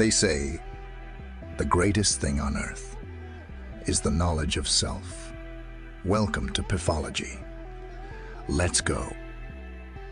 They say the greatest thing on earth is the knowledge of self. Welcome to Piffology. Let's go.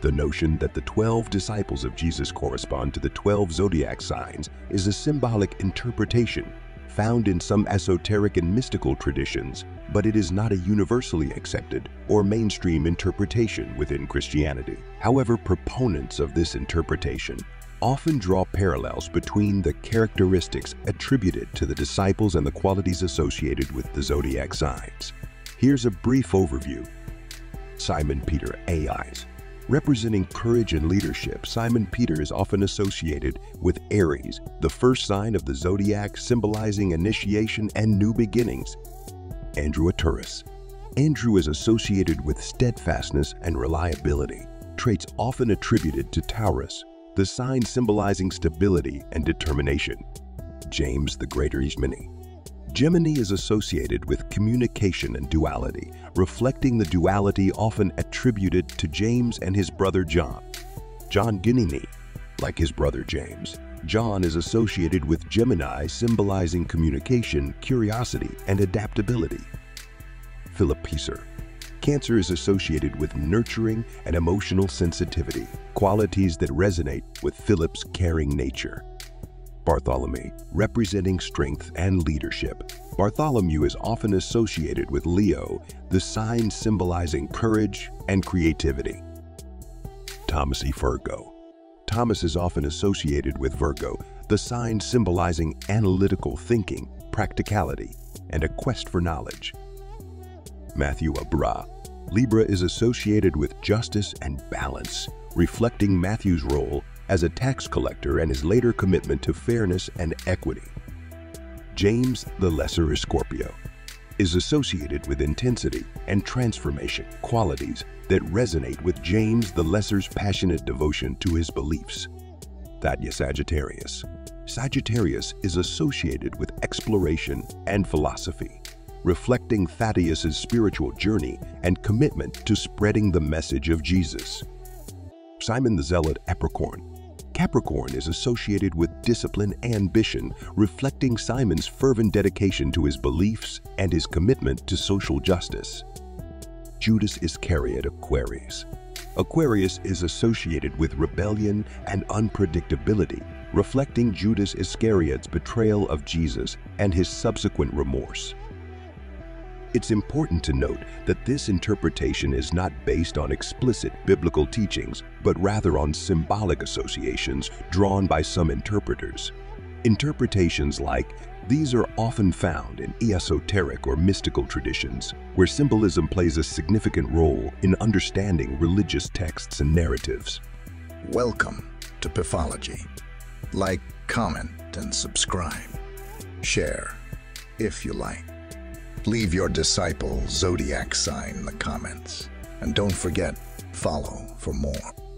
The notion that the 12 disciples of Jesus correspond to the 12 zodiac signs is a symbolic interpretation found in some esoteric and mystical traditions, but it is not a universally accepted or mainstream interpretation within Christianity. However, proponents of this interpretation often draw parallels between the characteristics attributed to the disciples and the qualities associated with the zodiac signs. Here's a brief overview. Simon Peter Aries Representing courage and leadership, Simon Peter is often associated with Aries, the first sign of the zodiac symbolizing initiation and new beginnings. Andrew Taurus. Andrew is associated with steadfastness and reliability, traits often attributed to Taurus, the sign symbolizing stability and determination. James the Greater is Gemini. Gemini is associated with communication and duality, reflecting the duality often attributed to James and his brother John. John Gemini, like his brother James, John is associated with Gemini symbolizing communication, curiosity, and adaptability. Philip Piecer. Cancer is associated with nurturing and emotional sensitivity, qualities that resonate with Philip's caring nature. Bartholomew, representing strength and leadership. Bartholomew is often associated with Leo, the sign symbolizing courage and creativity. Thomas E. Virgo. Thomas is often associated with Virgo, the sign symbolizing analytical thinking, practicality, and a quest for knowledge. Matthew Libra. Libra is associated with justice and balance, reflecting Matthew's role as a tax collector and his later commitment to fairness and equity. James the Lesser is Scorpio, is associated with intensity and transformation, qualities that resonate with James the Lesser's passionate devotion to his beliefs. Thaddeus Sagittarius. Sagittarius is associated with exploration and philosophy, reflecting Thaddeus's spiritual journey and commitment to spreading the message of Jesus. Simon the Zealot Capricorn Capricorn is associated with discipline and ambition, reflecting Simon's fervent dedication to his beliefs and his commitment to social justice. Judas Iscariot Aquarius Aquarius is associated with rebellion and unpredictability, reflecting Judas Iscariot's betrayal of Jesus and his subsequent remorse. It's important to note that this interpretation is not based on explicit biblical teachings, but rather on symbolic associations drawn by some interpreters. Interpretations like these are often found in esoteric or mystical traditions, where symbolism plays a significant role in understanding religious texts and narratives. Welcome to Piffology. Like, comment, and subscribe. Share, if you like. Leave your disciple zodiac sign in the comments. And don't forget, follow for more.